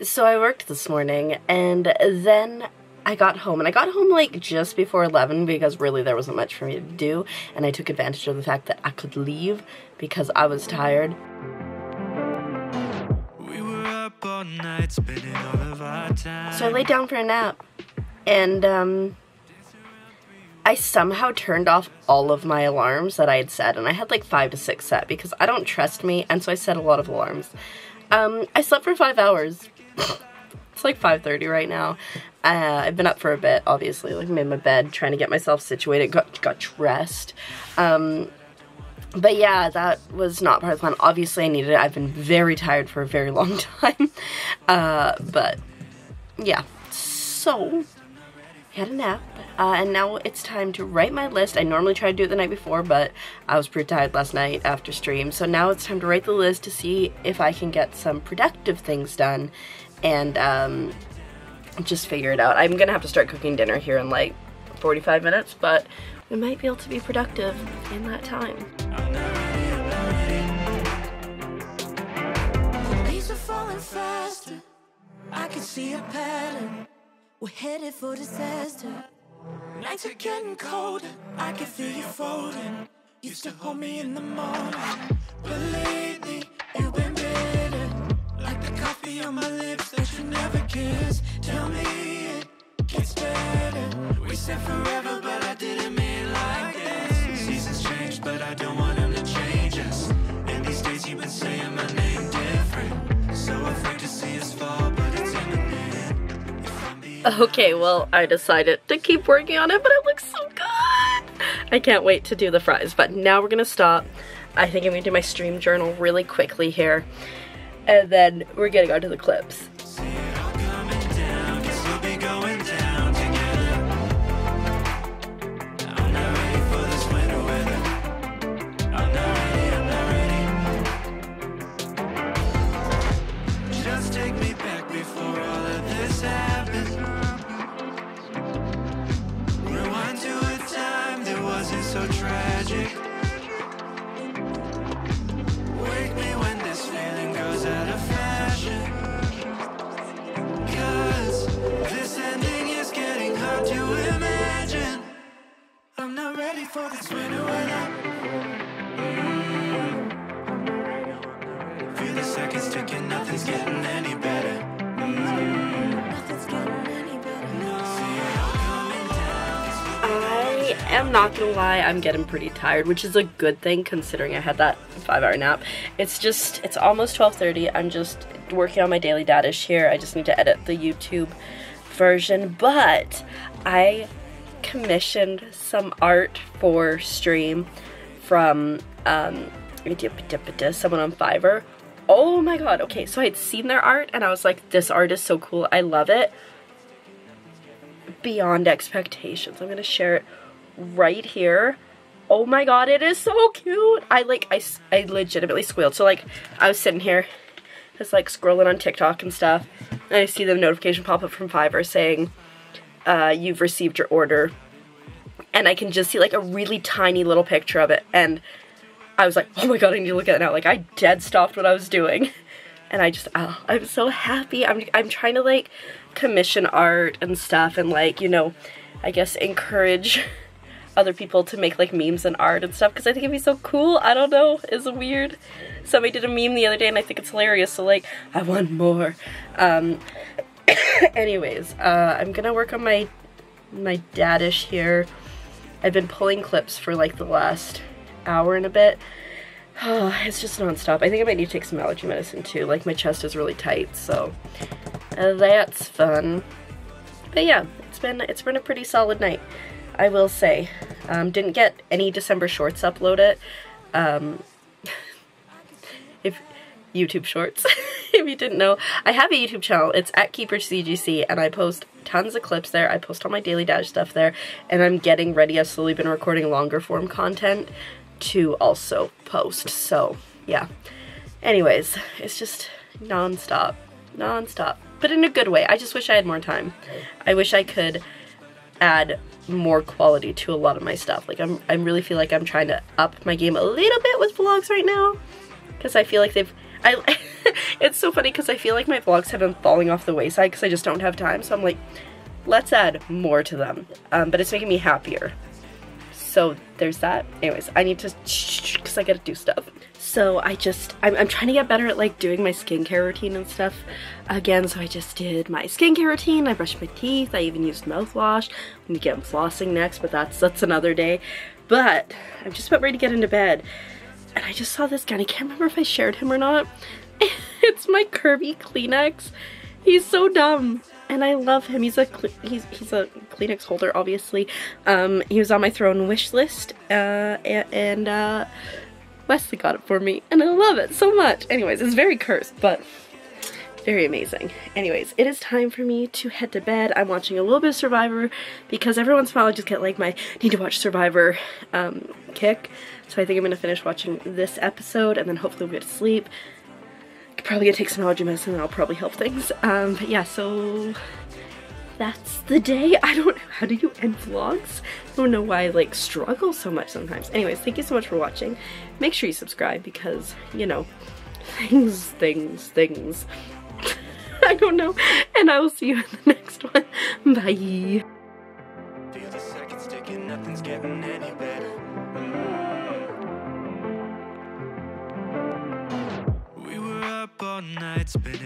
So I worked this morning and then I got home and I got home like just before 11 because really there wasn't much for me to do and I took advantage of the fact that I could leave because I was tired. We were up all night, spending all of our time. So I laid down for a nap and um I somehow turned off all of my alarms that I had set and I had like 5 to 6 set because I don't trust me and so I set a lot of alarms. Um I slept for 5 hours. It's like 5:30 right now. Uh, I've been up for a bit, obviously. Like I'm my bed, trying to get myself situated. Got got dressed. Um, but yeah, that was not part of the plan. Obviously, I needed it. I've been very tired for a very long time. Uh, but yeah, so had a nap, uh, and now it's time to write my list. I normally try to do it the night before, but I was pretty tired last night after stream. So now it's time to write the list to see if I can get some productive things done and um, just figure it out. I'm gonna have to start cooking dinner here in like 45 minutes, but we might be able to be productive in that time. I can see a pattern. We're headed for disaster. Nights are getting colder. I can feel you folding. Used to hold me in the morning, Okay, well, I decided to keep working on it, but it looks so good. I can't wait to do the fries, but now we're gonna stop. I think I'm gonna do my stream journal really quickly here, and then we're gonna go to the clips. I am not gonna lie, I'm getting pretty tired, which is a good thing considering I had that five hour nap. It's just, it's almost 12.30. I'm just working on my daily dash here. I just need to edit the YouTube version, but I commissioned some art for stream from um, someone on Fiverr. Oh my god, okay, so I had seen their art and I was like, this art is so cool, I love it beyond expectations. I'm gonna share it right here. Oh my god, it is so cute. I like, I, I legitimately squealed. So like, I was sitting here, just like scrolling on TikTok and stuff, and I see the notification pop up from Fiverr saying, uh, you've received your order. And I can just see like a really tiny little picture of it. And I was like, oh my god, I need to look at it now. Like, I dead stopped what I was doing. And I just, oh, I'm so happy. I'm, I'm trying to like commission art and stuff and like, you know, I guess encourage other people to make like memes and art and stuff because I think it'd be so cool. I don't know. It's weird. Somebody did a meme the other day and I think it's hilarious. So like, I want more. Um, anyways, uh, I'm gonna work on my my dash here. I've been pulling clips for like the last hour and a bit. it's just nonstop. I think I might need to take some allergy medicine too. Like my chest is really tight, so uh, that's fun. But yeah, it's been it's been a pretty solid night. I will say. Um, didn't get any December shorts uploaded. Um, if YouTube shorts, if you didn't know, I have a YouTube channel. It's at KeeperCGC, and I post tons of clips there. I post all my daily dash stuff there, and I'm getting ready. I've slowly been recording longer form content to also post. So yeah. Anyways, it's just non-stop, non-stop, but in a good way. I just wish I had more time. I wish I could add more quality to a lot of my stuff. Like I'm I really feel like I'm trying to up my game a little bit with vlogs right now because I feel like they've I it's so funny because I feel like my vlogs have been falling off the wayside because I just don't have time. So I'm like, let's add more to them. Um, but it's making me happier. So there's that. Anyways, I need to because I gotta do stuff. So I just, I'm, I'm, trying to get better at like doing my skincare routine and stuff again. So I just did my skincare routine. I brushed my teeth. I even used mouthwash. I'm gonna get flossing next, but that's, that's another day. But I'm just about ready to get into bed. And I just saw this guy. I can't remember if I shared him or not. it's my Kirby Kleenex. He's so dumb and I love him. He's a he's he's a Kleenex holder, obviously. Um, he was on my throne wish list, uh, and uh, Wesley got it for me, and I love it so much. Anyways, it's very cursed, but very amazing. Anyways, it is time for me to head to bed. I'm watching a little bit of Survivor because every once in a while I just get like my need to watch Survivor um, kick. So I think I'm going to finish watching this episode and then hopefully we'll get to sleep. Probably gonna take some allergy medicine and I'll probably help things. Um, but yeah, so that's the day. I don't know, how do you end vlogs? I don't know why I like struggle so much sometimes. Anyways, thank you so much for watching. Make sure you subscribe because, you know, things, things, things. I don't know. And I will see you in the next one. Bye. Feel the nothing's getting any better. Mm. We were up all night spinning.